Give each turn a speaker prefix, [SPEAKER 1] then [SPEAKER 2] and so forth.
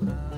[SPEAKER 1] love.